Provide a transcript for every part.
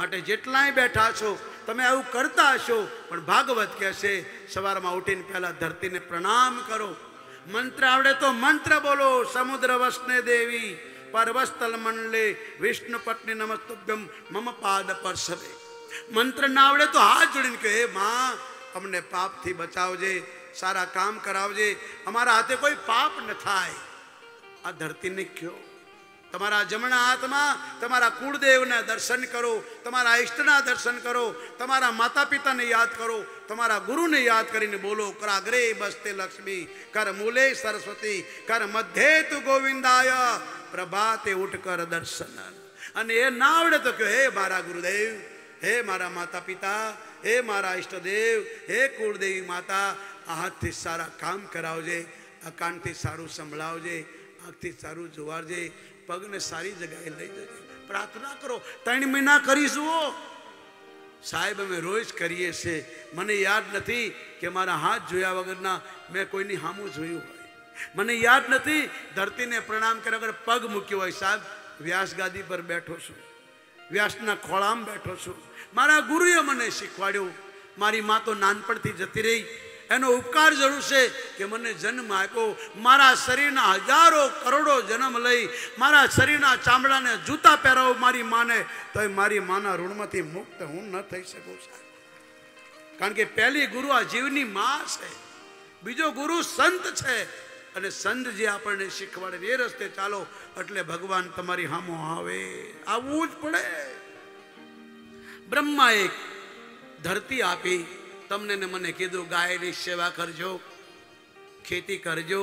માટે જેટલાય બેઠા છો, તમે આવું કરતા હશો. પણ ભાગવત કહેશે, સવારમાં ઉઠીને પહેલા ધરતીને પ્રણામ કરો. મંત્ર આવડે તો મંત્ર બોલો, સમુદ્ર વસને દેવી, પરવસ્તલ મંડલે વિષ્ણુ પત્ની નમસ્તુભ્યમ, મમ પાદ પરસવે. મંત્ર ના આવડે તો હાથ જોડીને કહે માં, અમને પાપથી બચાવજે, સારા કામ કરાવજે. અમારા હાથે કોઈ પાપ ન થાય. આ ધરતીને કયો તમારા જમણા હાથમાં તમારા કુળદેવના દર્શન કરો, તમારા ઈષ્ટના દર્શન કરો, તમારા માતા પિતાને યાદ કરો, તમારા ગુરુને યાદ કરીને બોલો, કરાગ્રે બસતે લક્ષ્મી, કર મૂલે સરસ્વતી, કર મધ્યે તુ ગોવિંદાય, પ્રભાતે ઉઠ કર દર્શન. અને એ ના આવડે તો કહો, હે મારા ગુરુદેવ, હે મારા માતા પિતા હે મારા ઈષ્ટદેવ, હે કુળદેવી માતા આ હાથથી સારા કામ કરાવજે આ કાનથી સારું સંભળાવજે આંખથી સારું જોવારજે પગને સારી જગ્યાએ લઈ જજે. પ્રાર્થના કરો, ત્રણ મહિના કરીશું સાહેબ, અમે રોજ કરીએ છીએ. મને યાદ નથી કે મારા હાથ જોયા વગરના મેં કોઈની હામું જોયું હોય. મને યાદ નથી ધરતીને પ્રણામ કર્યા વગર પગ મૂક્યો હોય. સાહેબ, વ્યાસ ગાદી પર બેઠો છું. વ્યાસના ખોળામાં બેઠો છું. મારા ગુરુએ મને શીખવાડ્યું. મારી મા તો નાનપણથી જતી રહી. એનો ઉપકાર જરૂર છે કે મને જન્મ આપ્યો. મારા શરીરના હજારો કરોડો જન્મ લઈ, મારા શરીરના ચામડાને જૂતા પહેરાવો મારી માને તો મારી માના ઋણમાંથી મુક્ત હું ન થઈ શકું સાહેબ. કારણ કે પહેલી ગુરુ આ જીવની મા છે. બીજો ગુરુ સંત છે. અને સંત જે આપણને શીખવાડે એ રસ્તે ચાલો, એટલે ભગવાન તમારી હામો આવે. આવવું જ પડે. બ્રહ્માએ ધરતી આપી. તમને ને મને કીધું, ગાયની સેવા કરજો, ખેતી કરજો,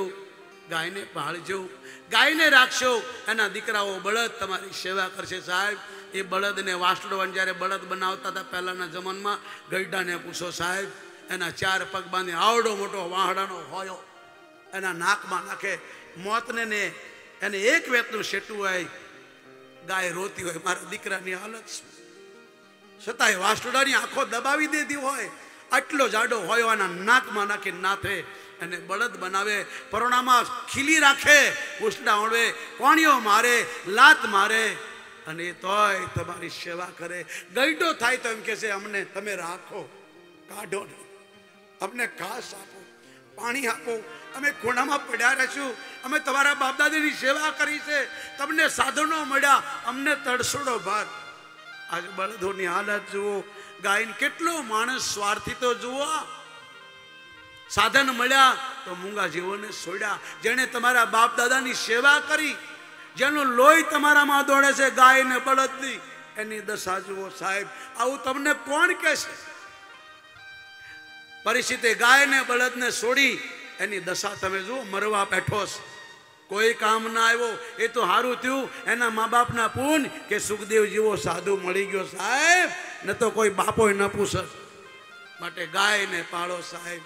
ગાયને પાળજો, ગાયને રાખશો એના દીકરાઓ બળદ તમારી સેવા કરશે સાહેબ. એ બળદને વાસડોવાન જ્યારે બળદ બનાવતા હતા પહેલાંના જમાનમાં, ગઈડાને પૂછો, સાહેબ, એના ચાર પગ બાંધે આવડો મોટો વાહડાનો હોયો. એના નાકમાં નાખે, મોતને ને એને એક વેતનું શેટું હોય, ગાય રોતી હોય. મારા દીકરાની હાલત છતાંય વાસુડાની આંખો દબાવી દેતી હોય. આટલો જાડો હોય આના નાકમાં નાખી નાથે અને બળદ બનાવે, પરોણામાં ખીલી રાખે ઉષ્ણા ઓળવે કોણીઓ મારે, લાત મારે, અને તોય તમારી સેવા કરે. ગઈડો થાય તો એમ કે છે, અમને તમે રાખો, કાઢો અમને ઘાસ આપો, પાણી આપો. અમે ખૂણામાં પડ્યા રહીશું. અમે તમારા બાપદાદીની સેવા કરી છે. તમને સાધનો મળ્યા. અમને તડસોડો ભાગ આજે બળદોની હાલત જુઓ. ગાયન કેટલો માણસ સ્વાર્થી તો જુઓ. સાધન મળ્યા તો મૂંગા જીવોને છોડ્યા. જેણે તમારા બાપ દાદાની સેવા કરી, જેનું લોહી તમારામાં દોડે છે ગાય ને બળદની એની દશા જુઓ સાહેબ, આવું તમને કોણ કહેશે પરિસ્થિતિ ગાય ને બળદને છોડી, એની દશા તમે જુઓ, મરવા બેઠો છે. કોઈ કામ ના આવ્યો, એ તો સારું થયું. એના મા બાપના પૂન કે સુખદેવ જેવો સાધુ મળી ગયો સાહેબ. ન તો કોઈ બાપો ન પૂછે. માટે ગાય ને પાળો સાહેબ.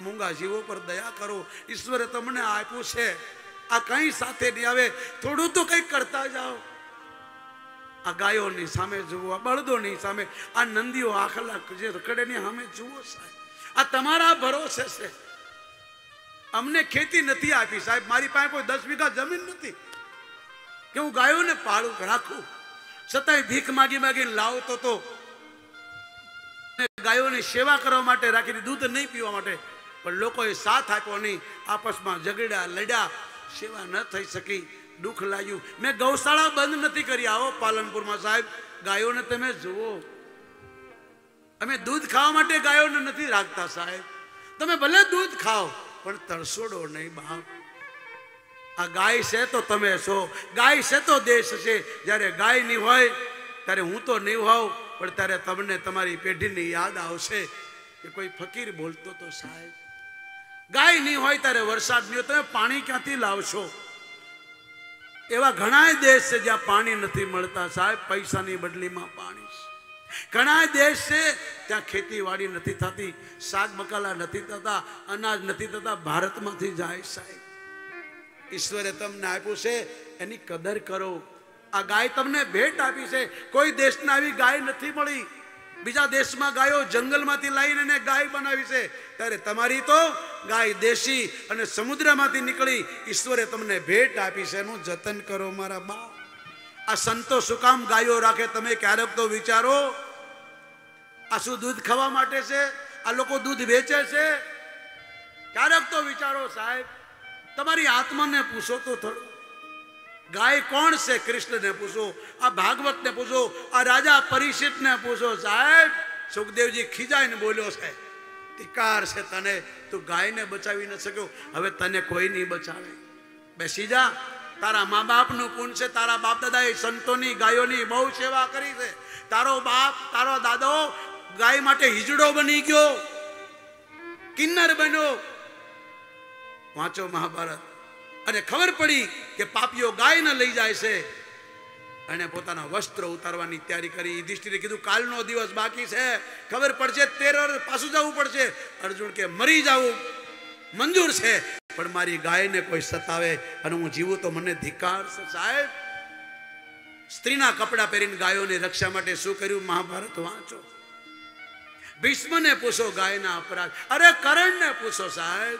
મૂંગા જીવો પર દયા કરો. ઈશ્વરે તમને આપ્યું છે. આ કઈ સાથે નહીં આવે. થોડું તો કંઈક કરતા જાઓ. આ ગાયોની સામે જુઓ, આ બળદોની સામે. આ નંદીઓ આખલા જે રખડેની સામે જુઓ સાહેબ. આ તમારા ભરોસે છે. અમને ખેતી નથી આપી. સાહેબ, મારી પાસે કોઈ દસ વીઘા જમીન નથી. કે હું ગાયોને પાળું રાખું. છતાંય ભીખ માગી માગીને લાવતો તો ગાયોની સેવા કરવા માટે રાખીને દૂધ નહીં પીવા માટે. પણ લોકોએ સાથ આપ્યો નહીં. આપસમાં ઝઘડ્યા લડ્યા, સેવા ન થઈ શકી, દુઃખ લાગ્યું. મેં ગૌશાળા બંધ નથી કરી. આવો પાલનપુરમાં સાહેબ, ગાયોને તમે જુઓ. અમે દૂધ ખાવા માટે ગાયોને નથી રાખતા સાહેબ. તમે ભલે દૂધ ખાઓ પણ તરસોડો નહીં બાપ. આ ગાય છે તો તમે છો. ગાય છે તો દેશ છે. જ્યારે ગાય નહીં હોય, ત્યારે હું તો નહીં હોઉં, પણ ત્યારે તમને તમારી પેઢીની યાદ આવશે કે કોઈ ફકીર બોલતો તો સાહેબ, ગાય નહીં હોય ત્યારે વરસાદ નહીં હોય, તમે પાણી ક્યાંથી લાવશો? એવા ઘણા દેશ છે જ્યાં પાણી નથી મળતા સાહેબ, પૈસાની બદલીમાં પાણી. ઘણા દેશ છે ત્યાં ખેતીવાડી નથી થતી, શાક બકાલા નથી થતા, અનાજ નથી થતા, ભારતમાંથી જાય સાહેબ. ઈશ્વરે તમને આપ્યું છે, એની કદર કરો. આ ગાય તમને ભેટ આપી છે. કોઈ દેશને આવી ગાય નથી મળી. બીજા દેશમાં ગાયો જંગલમાંથી લાવીને એને ગાય બનાવી છે. ત્યારે તમારી તો ગાય દેશી અને સમુદ્રમાંથી નીકળી. ઈશ્વરે તમને ભેટ આપી છે. એનું જતન કરો મારા બા આ સંતો શું ગાયો રાખે? તમે ક્યારેક તો વિચારો, આ શું દૂધ ખાવા માટે છે? આ લોકો દૂધ વેચે છે? ક્યારેક તો વિચારો સાહેબ, તમારી આત્માને પૂછો તો થોડું. ગાય કોણ છે? કૃષ્ણને પૂછો, આ ભાગવતને પૂછો, આ રાજા પરિષિતને પૂછો. સાહેબ, સુખદેવજી ખીજાઈને બોલ્યો છે, ધિકાર છે તને. તું ગાયને બચાવી ન શક્યો. હવે તને કોઈ નહીં બચાવે. બેસી જા. તારા મા બાપનું પુણ્ય છે, તારા બાપ દાદાએ સંતોની, ગાયોની બહુ સેવા કરી છે. તારો બાપ, તારો દાદો ગાય માટે હિજડો બની ગયો, કિન્નર બન્યો. વાંચો મહાભારત. અને ખબર પડી કે પાપીઓ ગાયને લઈ જાય છે અને પોતાના વસ્ત્ર ઉતારવાની તૈયારી કરી. યુધિષ્ઠિરે કીધું, કાલનો દિવસ બાકી છે. ખબર પડશે, તેર પાછું જવું પડશે. અર્જુન કે, મરી જવું મંજૂર છે. પણ મારી ગાયને કોઈ સતાવે અને હું જીવું તો મને ધિકાર છે, સાહેબ. સ્ત્રીના કપડાં પહેરીને ગાયોને રક્ષા માટે શું કર્યું? મહાભારત વાંચો. ભીષ્મને પૂછો ગાયના અપરાધ. અરે કરણને પૂછો, સાહેબ.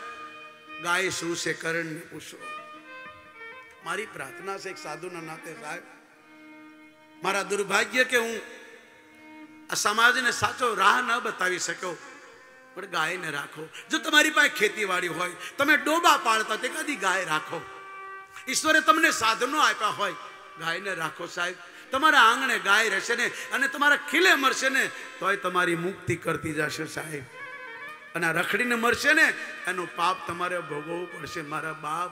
ગાય શું છે? કરણને પૂછો. મારી પ્રાર્થના છે એક સાધુના નાતે, સાહેબ. મારા દુર્ભાગ્ય કે હું આ સમાજને સાચો રાહ ન બતાવી શક્યો. પણ ગાયને રાખો. જો તમારી પાસે ખેતીવાડી હોય, તમે ડોબા પાડતા તે કદી ગાય રાખો. ઈશ્વરે તમને સાધનો આપ્યા હોય. ગાયને રાખો સાહેબ. તમારા આંગણે ગાય રહેશે ને અને તમારા ખીલે મરશે ને, તોય તમારી મુક્તિ કરતી જશે સાહેબ. અને રખડીને મરશે ને, એનું પાપ તમારે ભોગવવું પડશે. મારા બાપ,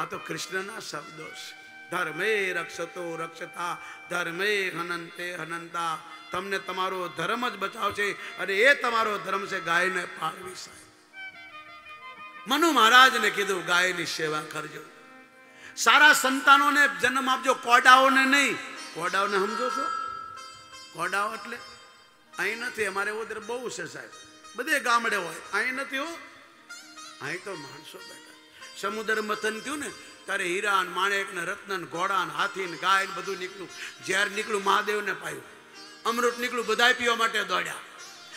આ તો કૃષ્ણના શબ્દો છે. ધર્મે રક્ષતો રક્ષતા, ધર્મે હનંતે હનંતા તમને તમારો ધર્મ જ બચાવશે અને એ તમારો ધર્મ છે ગાયને પાળવી મનુ મહારાજને કીધું, ગાયની સેવા કરજો. સારા સંતાનોને જન્મ આપજો, કોડાઓને નહીં. કોડાઓને સમજો છો? કોડાઓ એટલે અહીં નથી, અમારે ઉધર બહુ છે સાહેબ. બધે ગામડે હોય. અહીં નથી હો. અહીં તો માણસો બેઠા. સમુદ્ર મથન થયું ને, ત્યારે હીરા માણેક ને રત્ન ઘોડા હાથી ને ગાય બધું નીકળ્યું. ઝેર નીકળ્યું મહાદેવને પાયું. અમૃત નીકળ્યું, બધાય પીવા માટે દોડ્યા.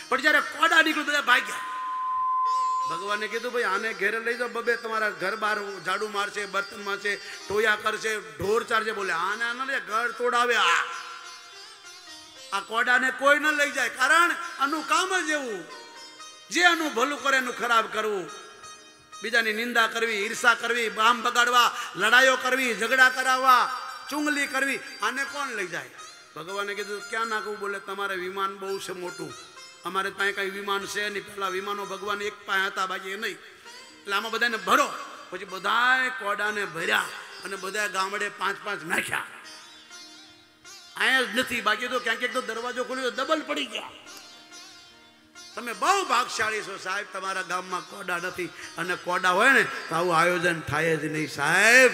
પણ જ્યારે કોડા નીકળ્યું, બધા ભાગ્યા. ભગવાને કીધું, ભાઈ આને ઘેરે લઈ જાઓ, બબે તમારા ઘર બહાર ઝાડુ મારશે, બર્તન મારશે, ટોયા કરશે, ઢોર ચારશે, બોલે, આને આને લે, ઘર તોડાવે આ. આ કોડાને કોઈ ન લઈ જાય, કારણ આનું કામ જ એવું. જે આનું ભલું કરે, એનું ખરાબ કરવું. બીજાની નિંદા કરવી, ઈર્ષા કરવી, બામ બગાડવા, લડાઈઓ કરવી, ઝઘડા કરાવવા, ચુંગલી કરવી, આને કોણ લઈ જાય? ભગવાને કીધું, ક્યાં નાખવું બોલે? તમારે વિમાન બહુ છે મોટું. અમારે ત્યાં કાંઈ વિમાન છે નહીં. પેલા વિમાનો ભગવાન એક પાસે હતા, બાકી એ નહીં. એટલે આમાં બધાને ભરો. પછી બધાએ કોડાને ભર્યા અને બધા ગામડે પાંચ પાંચ નાખ્યા. અહીંયા જ નથી. બાકી તો ક્યાંક ક્યાંક તો દરવાજો ખોલ્યો ડબલ પડી ગયા. તમે બહુ ભાગશાળી છો સાહેબ. તમારા ગામમાં કોડા નથી. અને કોડા હોય ને, તો આવું આયોજન થાય જ નહીં સાહેબ.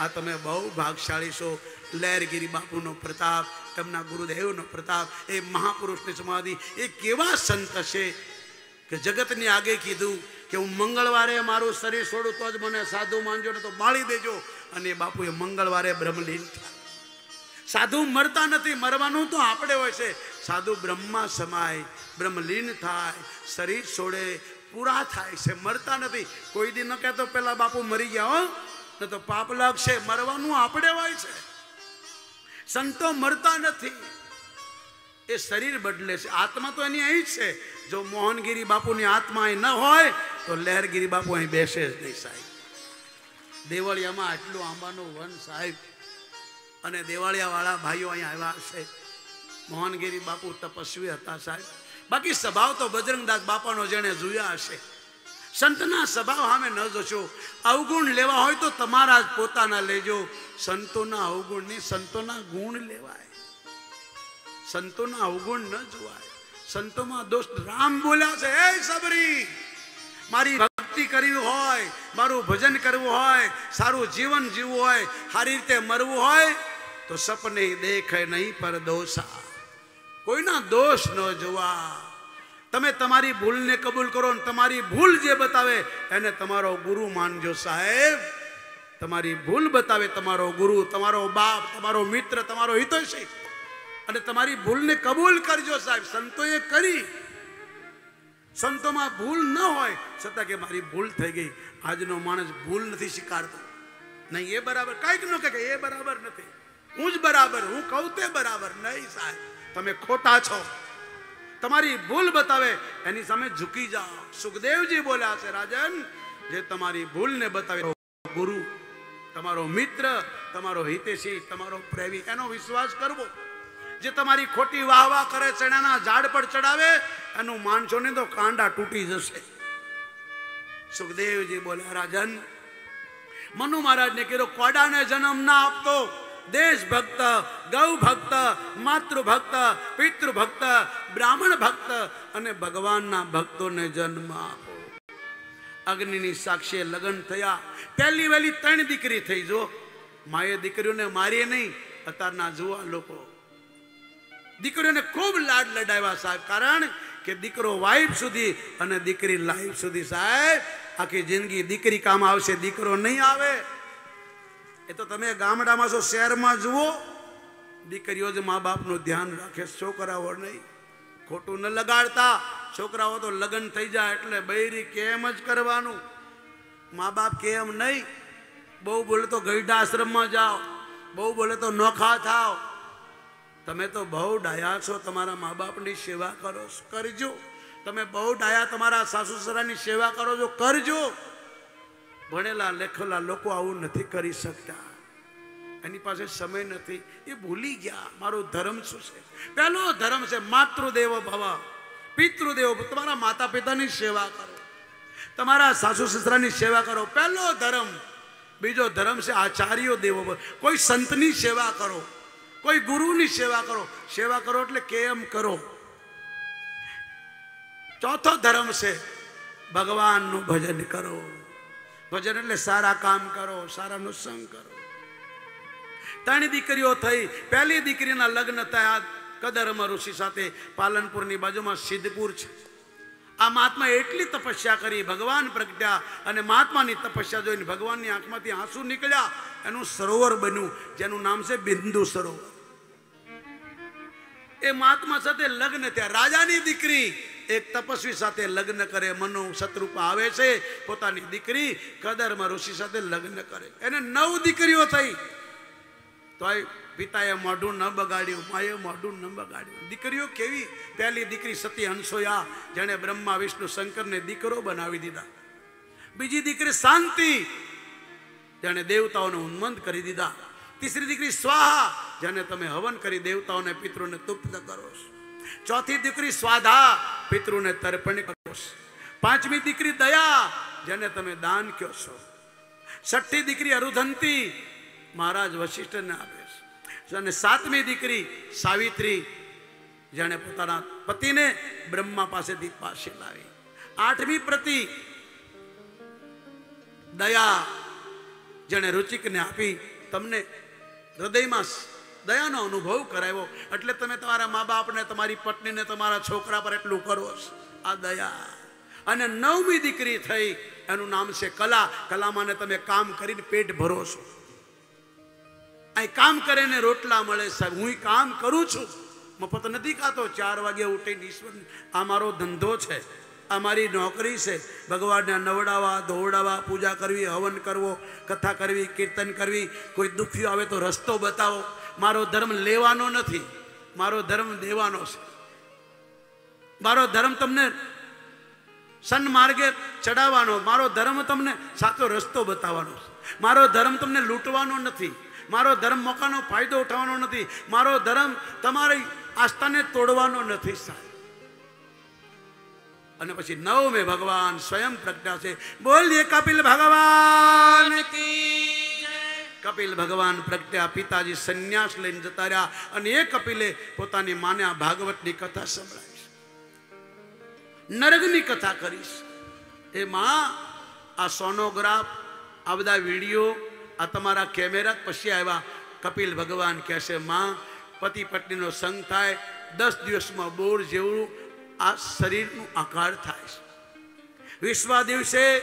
આ તમે બહુ ભાગશાળી છો. લહેરગીરી બાપુનો પ્રતાપ, તેમના ગુરુદેવનો પ્રતાપ, એ મહાપુરુષની સમાધિ, એ કેવા સંત છે કે જગતની આગે કીધું કે હું મંગળવારે મારું શરીર છોડું તો જ મને સાધુ માનજો ને તો બાળી દેજો. અને એ બાપુએ મંગળવારે બ્રહ્મલીન સાધુ મરતા નથી, મરવાનું તો આપણે હોય છે. સાધુ બ્રહ્મા સમાય, બ્રહ્મલીન થાય, શરીર છોડે, પૂરા થાય છે, મરતા નથી. કોઈ દી ન કહેતો, પેલા બાપુ મરી ગયા હો ન તો પાપ લાગશે, મરવાનું આપણે હોય છે. સંતો મરતા નથી. એ શરીર બદલે છે. આત્મા તો એની અહીં જ છે. જો મોહનગીરી બાપુની આત્મા અહીં ન હોય, તો લહેરગીરી બાપુ અહીં બેસે જ નહીં સાહેબ. દેવળિયામાં આટલું આંબાનું વન સાહેબ અને દેવાળિયાવાળા ભાઈઓ અહીંયા આવ્યા છે. મોહનગીરી બાપુ તપસ્વી હતા સાહેબ. બાકી સ્વભાવ તો બજરંગદાસ બાપાનો જેણે જોયા હશે. સંતના સ્વભાવ સામે ન જોશો. અવગુણ લેવા હોય તો તમારા જ પોતાના લેજો. સંતોના અવગુણ નહીં સંતોના ગુણ લેવાય. સંતોના અવગુણ ન જોવાય. સંતોમાં દોષ રામ બોલ્યા છે, હે સબરી, મારી ભક્તિ કરવી હોય, મારું ભજન કરવું હોય, સારું જીવન જીવવું હોય, સારી રીતે મરવું હોય, તો સપને દેખે નહીં પર દોષા કોઈના દોષ ન જોવા. તમે તમારી ભૂલને કબૂલ કરો ને તમારી ભૂલ જે બતાવે, એને તમારો ગુરુ માનજો સાહેબ. તમારી ભૂલ બતાવે તમારો ગુરુ, તમારો બાપ, તમારો મિત્ર, તમારો હિતોશી અને તમારી ભૂલને કબૂલ કરજો સાહેબ, સંતોએ કરી. સંતોમાં ભૂલ ન હોય, છતાં કે મારી ભૂલ થઈ ગઈ. આજનો માણસ ભૂલ નથી સ્વીકારતો નહીં, એ બરાબર. કાંઈક ન કહે, એ બરાબર નથી. હું જ બરાબર, હું કહું તે બરાબર. નહીં સાહેબ, તમે ખોટા છો. તમારી ભૂલ બતાવે, એની સામે ઝૂકી જાઓ. સુખદેવજી બોલ્યા છે, રાજન, જે તમારી ભૂલને બતાવે, ગુરુ તમારો મિત્ર, તમારો હિતેશી, તમારો પ્રેમી, એનો વિશ્વાસ કરવો. જે તમારી ખોટી વાહ વાહ કરે ચણાના ઝાડ પર ચડાવે, એનું માનશો ને તો કાંડા તૂટી જશે. સુખદેવજી બોલ્યા, રાજન, મનુ મહારાજને કીધું, કોડાને જન્મ ના આપતો દેશ ભક્ત ગૌ ભક્ત માતૃ ભક્ત પિતૃ ભક્ત બ્રાહ્મણ ભક્ત અને ભગવાનના ભક્તોને જન્મ આપો. અગ્નિની સાક્ષીએ લગ્ન થયા. પહેલી વહેલી ત્રણ દીકરી થઈ, જો. માએ દીકરીઓને મારીએ નહીં અત્યારના જુવા લોકો. દીકરીઓને ખૂબ લાડ લડાવ્યા સાહેબ કારણ કે દીકરો વાઈફ સુધી અને દીકરી લાઈફ સુધી સાહેબ, આખી જિંદગી દીકરી કામ આવશે, દીકરો નહીં આવે. એ તો તમે ગામડામાં છો, શહેરમાં જુઓ. દીકરીઓ જ મા બાપનું ધ્યાન રાખે, છોકરાઓ નહીં. ખોટું ન લગાડતા. છોકરાઓ તો લગ્ન થઈ જાય એટલે બૈરી કેમ જ કરવાનું? મા બાપ કેમ નહીં? બહુ બોલે તો ગઈઢા આશ્રમમાં જાઓ. બહુ બોલે તો નોખા થાવ તમે તો બહુ ડાયા છો, તમારા મા બાપની સેવા કરો કરજો. તમે બહુ ડાયા તમારા સાસુ સસરાની સેવા કરો છો કરજો. ભણેલા, લેખેલા લોકો આવું નથી કરી શકતા. એની પાસે સમય નથી. એ ભૂલી ગયા, મારો ધર્મ શું છે? પહેલો ધર્મ છે માતૃદેવો ભવ. પિતૃદેવો. તમારા માતા પિતાની સેવા કરો. તમારા સાસુ સસરાની સેવા કરો. પહેલો ધર્મ. બીજો ધર્મ છે આચાર્યો દેવો. કોઈ સંતની સેવા કરો. કોઈ ગુરુની સેવા કરો. સેવા કરો એટલે કેમ કરો? ચોથો ધર્મ છે ભગવાનનું ભજન કરો. ભજન એટલે સારા કામ કરો, સારાનો સંગ કરો. ત્રણ દીકરીઓ થઈ, પહેલી દીકરીના લગ્ન થયા. કદરમાં ઋષિ સાથે પાલનપુરની બાજુમાં સિદ્ધપુર છે. આ મહાત્મા એટલી તપસ્યા કરી, ભગવાન પ્રગટ્યા અને મહાત્માની તપસ્યા જોઈને ભગવાનની આંખમાંથી આંસુ નીકળ્યા. એનું સરોવર બન્યું, જેનું નામ છે બિંદુ સરોવર. એ મહાત્મા સાથે લગ્ન થયા. રાજાની દીકરી એક તપસ્વી સાથે લગ્ન કરે, મનુ શત્રુપા આવે છે. પોતાની દીકરી કદરમાં ઋષિ સાથે લગ્ન કરે. એને નવ દીકરીઓ થઈ. તોય પિતાએ મોઢું ન બગાડ્યું, માએ મોઢું ન બગાડ્યું. દીકરીઓ કેવી? પહેલી દીકરી સતી હંસોયા, જેણે બ્રહ્મા, વિષ્ણુ, શંકરને દીકરો બનાવી દીધા. બીજી દીકરી શાંતિ, જેણે દેવતાઓને ઉન્મંત કરી દીધા. તીસરી દીકરી સ્વાહા, જેને તમે હવન કરી દેવતાઓને પિતૃને તુપ્ત કરો છો. ચોથી દીકરી સ્વાધા, પિતૃને તર્પણ કરો પાંચમી દીકરી દયા, જેને તમે દાન કહો છો. છઠ્ઠી દીકરી અરુધંતી મહારાજ વશિષ્ઠને આપે છે. અને સાતમી દીકરી સાવિત્રી, જેણે પોતાના પતિને બ્રહ્મા પાસેથી પાસે લાવી. આઠમી પ્રતિ દયા જેણે રુચિકને આપી, તમને હૃદયમાં દયાનો અનુભવ કરાવ્યો. એટલે તમે તમારા મા બાપને તમારી પત્નીને, તમારા છોકરા પર એટલું કરો. આ દયા. અને નવમી દીકરી થઈ, એનું નામ છે કલા. કલામાંને તમે કામ કરીને પેટ ભરો છો. અહીં કામ કરે ને રોટલા મળે સાહેબ. હું કામ કરું છું. મફત નથી ખાતો. ચાર વાગે ઉઠીને ઈશ્વર, આ મારો ધંધો છે. આ મારી નોકરી છે. ભગવાનને નવડાવવા, ધોવડાવવા, પૂજા કરવી, હવન કરવો, કથા કરવી, કીર્તન કરવી. કોઈ દુખ્યું આવે તો રસ્તો બતાવો. મારો ધર્મ લેવાનો નથી. મારો ધર્મ દેવાનો છે. મારો ધર્મ તમને સન્માર્ગે ચડાવવાનો. મારો ધર્મ તમને સાચો રસ્તો બતાવવાનો છે. મારો ધર્મ તમને લૂંટવાનો નથી. મારો ધર્મ મોકાનો ફાયદો ઉઠાવવાનો નથી. મારો ધર્મ તમારી આસ્થાને તોડવાનો નથી સાહેબ. અને પછી નવમે ભગવાન સ્વયં પ્રગટ્યા છે. બોલીએ કપિલ ભગવાન. કપિલ ભગવાન પ્રગટ્યા પિતાજી સંન્યાસ લઈને જતા રહ્યા અને એ કપિલે પોતાની માને આ ભાગવતની કથા સંભળાવી નરગની કથા કરીશ એ માં આ સોનોગ્રાફ આ બધા વીડિયો આ તમારા કેમેરા પછી આવ્યા. કપિલ ભગવાન કહેશે, માં, પતિ પત્નીનો સંગ થાય, દસ દિવસમાં બોર જેવું આ શરીરનું આકાર થાય છે. વિશ્વા દિવસે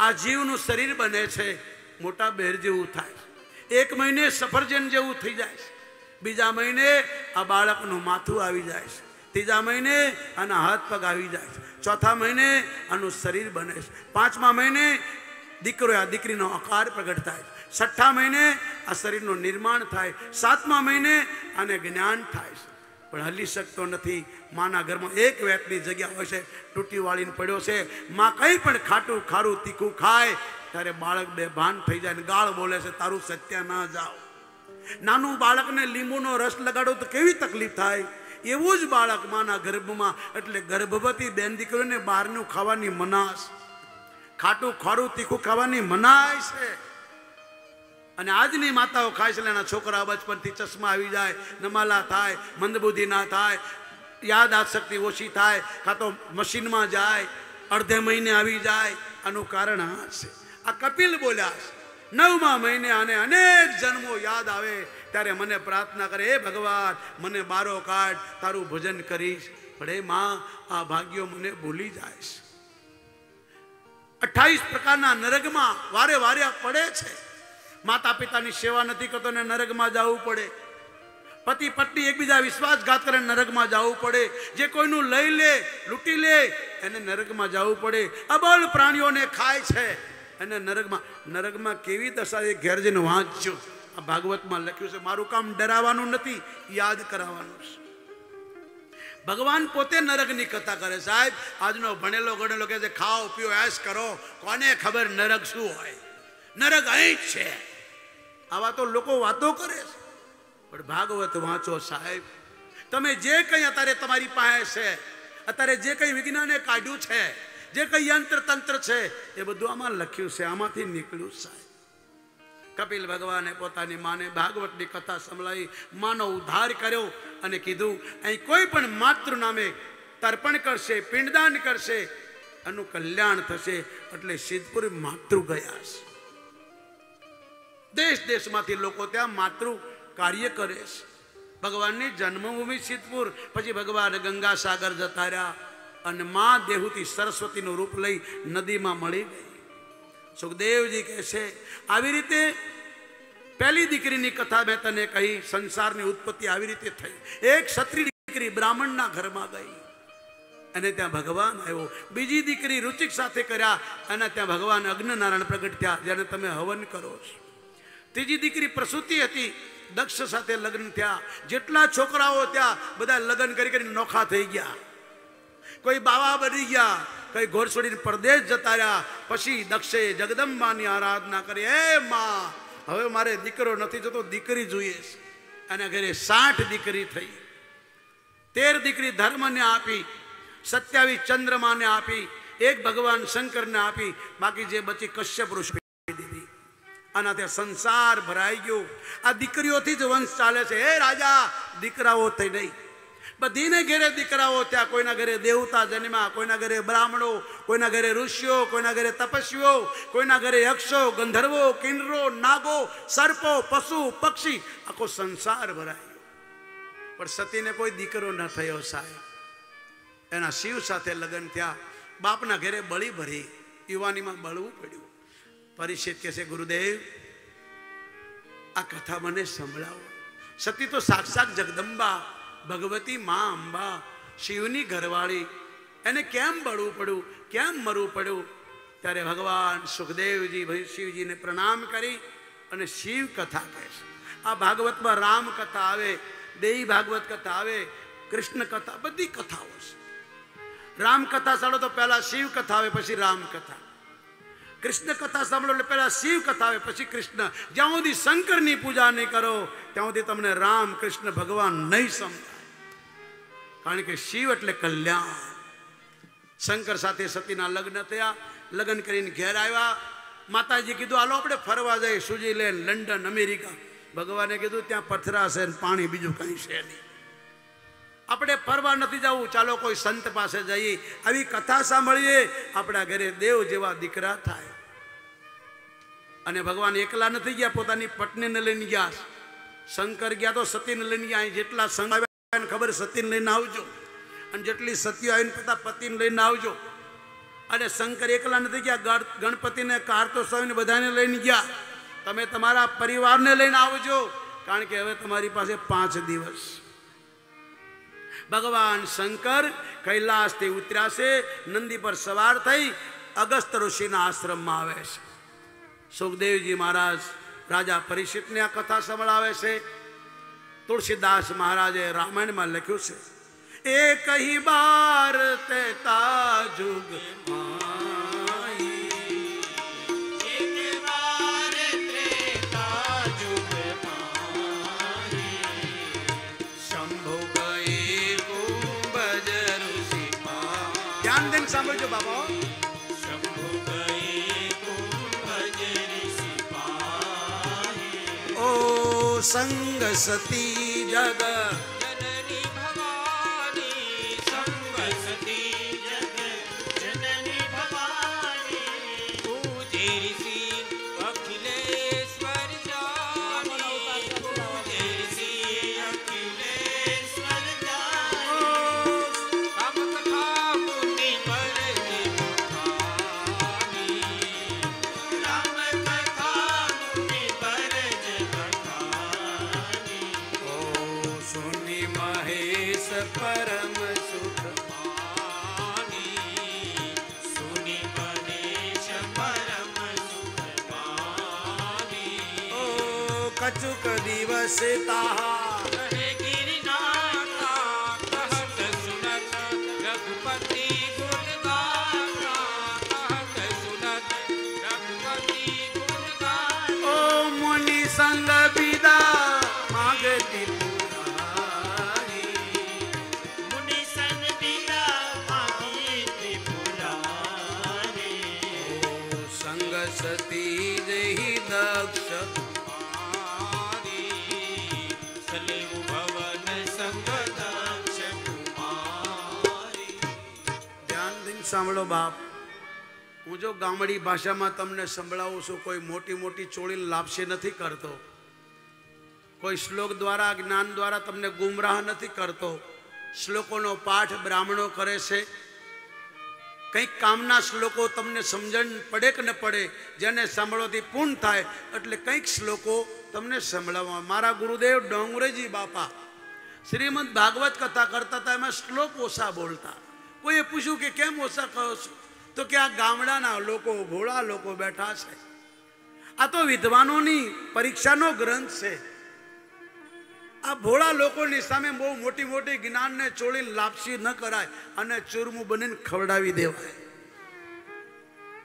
આ જીવનું શરીર બને છે, મોટા બેર જેવું થાય છે. એક મહિને સફરજન જેવું થઈ જાય છે. બીજા મહિને આ બાળકનું માથું આવી જાય છે. ત્રીજા મહિને આના હાથ પગ આવી જાય છે. ચોથા મહિને આનું શરીર બને છે. પાંચમા મહિને દીકરો આ દીકરીનો આકાર પ્રગટ થાય છે. છઠ્ઠા મહિને આ શરીરનું નિર્માણ થાય, સાતમા મહિને આને જ્ઞાન થાય છે. પણ હલી શકતો નથી. માના ઘરમાં એક વેતની જગ્યા હોય છે તૂટી વાળીને પડ્યો છે. માં કંઈ પણ ખાટું ખારું તીખું ખાય, ત્યારે બાળક બે ભાન થઈ જાય ને ગાળ બોલે છે, તારું સત્ય ના જાઓ. નાનું બાળકને લીંબુનો રસ લગાડો તો કેવી તકલીફ થાય? એવું જ બાળક માના ગર્ભમાં, એટલે ગર્ભવતી બેન દીકરીઓને બહારનું ખાવાની મનાશ. ખાટું ખારું તીખું ખાવાની મનાય છે. અને આજની માતાઓ એટલે એના છોકરા બચપનથી ચશ્મા આવી જાય, નમાલા થાય, મંદબુદ્ધિ ના થાય, યાદ શક્તિ ઓછી થાય, કાં તો મશીનમાં જાય, અડધે મહિને આવી જાય, આનું કારણ આ છે. આ કપિલ બોલ્યા છે, નવમા મહિને આને અનેક જન્મો યાદ આવે, ત્યારે મને પ્રાર્થના કરે, હે ભગવાન, મને બારો કાઢ, તારું ભજન કરીશ. પણ હે માં, આ ભાગ્યો મને ભૂલી જાય છે. પ્રકારના નરગમાં વારે વારે પડે છે. માતા પિતાની સેવા નથી કરતો ને નરકમાં જવું પડે. પતિ પત્ની એકબીજા વિશ્વાસઘાત કરે નરકમાં જવું પડે. જે કોઈનું લઈ લે, લૂંટી લે, એને નરકમાં જવું પડે. અબળ પ્રાણીઓને ખાય છે અને નરકમાં નરકમાં કેવી દશા એ ઘેર જઈને વાંચજો. આ ભાગવતમાં લખ્યું છે, મારું કામ ડરાવવાનું નથી, યાદ કરાવવાનું છે. ભગવાન પોતે નરકની કથા કરે, સાહેબ, આજનો ભણેલો ગણેલો કહે છે, ખાઓ, પીઓ, એશ કરો. કોને ખબર નરક શું હોય? નરક અહીં છે. આવા તો લોકો વાતો કરે છે. પણ ભાગવત વાંચો સાહેબ. તમે જે કંઈ અત્યારે તમારી પાસે છે, અત્યારે જે કંઈ વિજ્ઞાને કાઢ્યું છે, જે કંઈ યંત્ર તંત્ર છે, એ બધું આમાં લખ્યું છે, આમાંથી નીકળ્યું સાહેબ. કપિલ ભગવાને પોતાની માને ભાગવતની કથા સંભળાવી માનો ઉદ્ધાર કર્યો અને કીધું, અહીં કોઈ પણ માતૃ નામે તર્પણ કરશે, પિંડદાન કરશે, એનું કલ્યાણ થશે. એટલે સિદ્ધપુર માતૃ ગયા છે. દેશ દેશમાંથી લોકો ત્યાં માતૃ કાર્ય કરે છે. ભગવાનની જન્મભૂમિ સિદ્ધપુર, પછી ભગવાન ગંગા સાગર જતા રહ્યા અને મા દેહુતી સરસ્વતીનું રૂપ લઈ નદીમાં મળી ગઈ. સુખદેવજી કહે છે, આવી રીતે પહેલી દીકરીની કથા મેં તને કહી, સંસારની ઉત્પત્તિ આવી રીતે થઈ. એક ક્ષત્રિય દીકરી બ્રાહ્મણના ઘરમાં ગઈ અને ત્યાં ભગવાન આવ્યો. બીજી દીકરી રુચિક સાથે કર્યા અને ત્યાં ભગવાન અગ્નિનારાયણ પ્રગટ થયા જેને તમે હવન કરો છો. ત્રીજી દીકરી પ્રસૂતિ હતી. દક્ષ સાથે લગ્ન થયા. જેટલા છોકરાઓ ત્યાં, બધા લગ્ન કરી કરીને નોખા થઈ ગયા. કોઈ બાવા બની ગયા, કઈ ઘોડછોડીને પરદેશ જતા રહ્યા. પછી દક્ષે જગદંબાની આરાધના કરી, હે માં, હવે મારે દીકરો નથી જતો, દીકરી જોઈએ અને ઘરે સાઠ દીકરી થઈ. તેર દીકરી ધર્મને આપી, સત્યાવીસ ચંદ્રમાને આપી, એક ભગવાન શંકરને આપી. બાકી જે બચી કશ્યપ ઋષિ આનાથી સંસાર ભરાઈ ગયો. આ દીકરીઓથી જ વંશ ચાલે છે. હે રાજા, દીકરાઓ થઈ નહીં. બધીને ઘેરે દીકરાઓ ત્યાં કોઈના ઘરે દેવતા જન્મ્યા, કોઈના ઘરે બ્રાહ્મણો, કોઈના ઘરે ઋષિઓ, કોઈના ઘરે તપસ્વીઓ, કોઈના ઘરે યક્ષો, ગંધર્વો, કિન્નરો, નાગો, સર્પો, પશુ, પક્ષી, આખો સંસાર ભરાયો પણ સતીને કોઈ દીકરો ન થયો સાહેબ. એના શિવ સાથે લગ્ન થયા. બાપના ઘરે બળી ભરી. યુવાનીમાં બળવું પડ્યું. પરિષદ કે છે, ગુરુદેવ, આ કથા મને સંભળાવો. સતી તો સાક્ષાત જગદંબા, ભગવતી મા અંબા, શિવની ઘરવાળી. એને કેમ બળવું પડ્યું? કેમ મરવું પડ્યું? ત્યારે ભગવાન સુખદેવજી શિવજીને પ્રણામ કરી અને શિવ કથા કહે છે. આ ભાગવતમાં રામ કથા આવે, દેહી ભાગવત કથા આવે, કૃષ્ણ કથા, બધી કથાઓ છે. રામ કથા સાડો તો પહેલા શિવ કથા આવે, પછી રામ કથા. કૃષ્ણ કથા સાંભળો, એટલે પહેલાં શિવ કથા આવે, પછી કૃષ્ણ. જ્યાં સુધી શંકરની પૂજા નહીં કરો, ત્યાં સુધી તમને રામ કૃષ્ણ ભગવાન નહીં સમજાય. કારણ કે શિવ એટલે કલ્યાણ. શંકર સાથે સતીના લગ્ન થયા, લગ્ન કરીને ઘેર આવ્યા. માતાજી કીધું, હાલો, આપણે ફરવા જઈએ સ્વિઝરલેન્ડ લંડન, અમેરિકા. ભગવાને કીધું, ત્યાં પથરા છે પાણી બીજું કંઈ છે નહીં. આપણે ફરવા નથી જવું. ચાલો કોઈ સંત પાસે જઈએ. આવી કથા સાંભળીએ. આપણા ઘરે દેવ જેવા દીકરા થાય. અને ભગવાન એકલા નથી ગયા, પોતાની પત્નીને લઈને ગયા. શંકર ગયા તો સતીને લઈને ગયા. અહીં જેટલા સંઘ આવ્યા ખબર સતીને લઈને આવજો. અને જેટલી સતીઓ આવીને પોતા પતિને લઈને આવજો. અને શંકર એકલા નથી ગયા. ગણ- ગણપતિને, કારતો સ્વામીને બધાને લઈને ગયા. તમે તમારા પરિવારને લઈને આવજો. કારણ કે હવે તમારી પાસે પાંચ દિવસ. ભગવાન શંકર કૈલાસથી ઉતર્યા છે, નંદી પર સવાર થઈ અગસ્ત ઋષિના આશ્રમમાં આવે છે. સુખદેવજી મહારાજ રાજા પરિષિતને આ કથા સંભળાવે છે. તુલસીદાસ મહારાજે રામાયણમાં લખ્યું છે, એ કહી બાર તે તાજુગ સંગ સતી જગ દિવસ તાહા કહે ગિરનારા કહત સુનત સાંભળો બાપ. હું જો ગામડી ભાષામાં તમને સંભળાવું છું, કોઈ મોટી મોટી ચોળી લાપસી નથી કરતો. કોઈ શ્લોક દ્વારા, જ્ઞાન દ્વારા તમને ગુમરાહ નથી કરતો. શ્લોકોનો પાઠ બ્રાહ્મણો કરે છે. કંઈક કામના શ્લોકો તમને સમજણ પડે કે ન પડે, જેને સાંભળવાથી પૂર્ણ થાય, એટલે કંઈક શ્લોકો તમને સંભળાવવા. મારા ગુરુદેવ ડોંગરેજી બાપા, શ્રીમદ ભાગવત કથા કરતા હતા, એમાં શ્લોક ઓછા બોલતા. કોઈએ પૂછ્યું કે કેમ ઓછા કહો છો? તો કે આ ગામડાના લોકો, ભોળા લોકો બેઠા છે. આ તો વિદ્વાનોની પરીક્ષાનો ગ્રંથ છે. આ ભોળા લોકોની સામે બહુ મોટી મોટી જ્ઞાનને ચોળીને લાપસી ન કરાય અને ચૂરમું બનીને ખવડાવી દેવાય.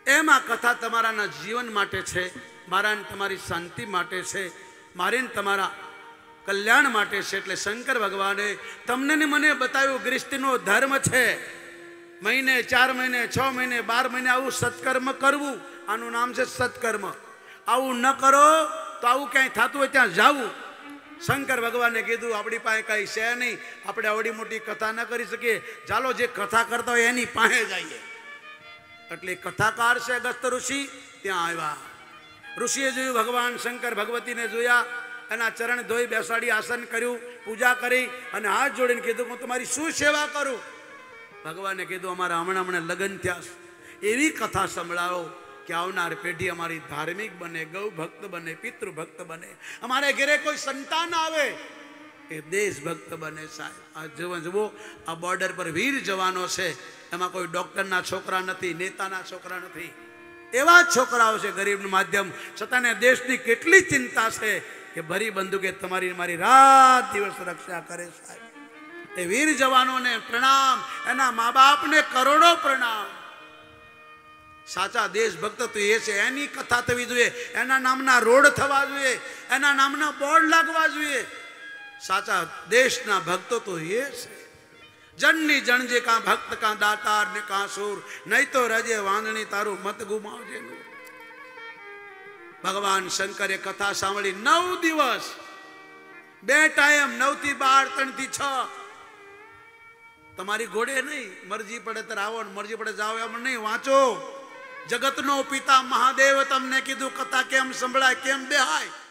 એમ આ કથા તમારાના જીવન માટે છે, મારાને તમારી શાંતિ માટે છે, મારીને તમારા કલ્યાણ માટે છે. એટલે શંકર ભગવાને તમને મને બતાવ્યું, ગ્રિસ્તીનો ધર્મ છે. મહિને, ચાર મહિને, છ મહિને, બાર મહિને આવું સત્કર્મ કરવું. આનું નામ છે સત્કર્મ. આવું ન કરો તો આવું ક્યાંય થતું હોય ત્યાં જાવું. શંકર ભગવાને કીધું, આપણી પાસે કઈ છે નહીં. આપણે આવડી મોટી કથા ન કરી શકીએ. ચાલો જે કથા કરતા હોય એની પાસે જઈએ. એટલે કથાકાર છે અગસ્ત ઋષિ, ત્યાં આવ્યા. ઋષિએ જોયું, ભગવાન શંકર ભગવતીને જોયા, એના ચરણ ધોઈ બેસાડી આસન કર્યું, પૂજા કરી અને હાથ જોડીને કીધું, હું તમારી શું સેવા કરું? ભગવાને કીધું, અમારા હમણાં હમણાં લગ્ન થયા એવી કથા સંભળાવો કે આવનાર પેઢી અમારી ધાર્મિક બને ગૌ ભક્ત બને પિતૃ ભક્ત બને. અમારે ઘરે કોઈ સંતાન આવે એ દેશભક્ત બને સાહેબ. આ જુઓ જુઓ, આ બોર્ડર પર વીર જવાનો છે. એમાં કોઈ ડોક્ટરના છોકરા નથી, નેતાના છોકરા નથી. એવા જ છોકરાઓ છે ગરીબનું માધ્યમ. છતાંને દેશની કેટલી ચિંતા છે કે ભરી બંદૂકે તમારી મારી રાત દિવસ રક્ષા કરે સાહેબ. એ વીર જવાનોને પ્રણામ, એના મા બાપને કરોડો પ્રણામ. સાચા દેશભક્ત તો એ છે, એની કથા થવી જોઈએ, એના નામના રોડ થવા જોઈએ, એના નામના બોર્ડ લાગવા જોઈએ. સાચા દેશના ભક્તો તો એ છે. જનની જણજે કાં ભક્ત, કાં દાતાર ને કાં સુર, નહીં તો રજે વાંદણી તારું મત ગુમાવજે ભગવાન શંકરે કથા સાંભળી નવ દિવસ. બે ટાઈમ નવથી બાર ત્રણથી છ તમારી ઘોડે નહીં, મરજી પડે તો આવો મરજી પડે જાઓ એમ નહીં, વાંચો. જગતનો પિતા મહાદેવ તમને કીધું, કથા કેમ સંભળાય, કેમ બેહાય?